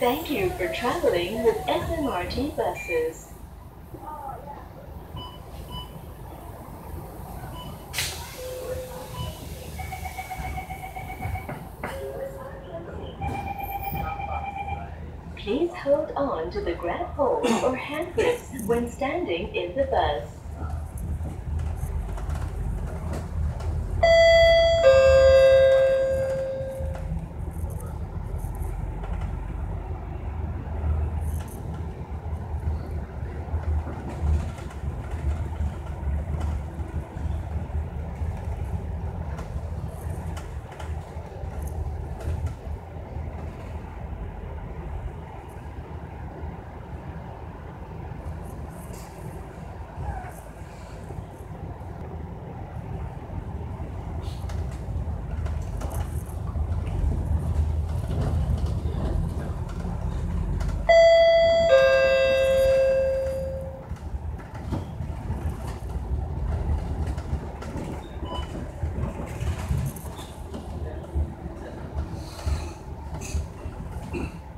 Thank you for traveling with SMRT buses. Please hold on to the grab hold or hand grips when standing in the bus. Mm-hmm.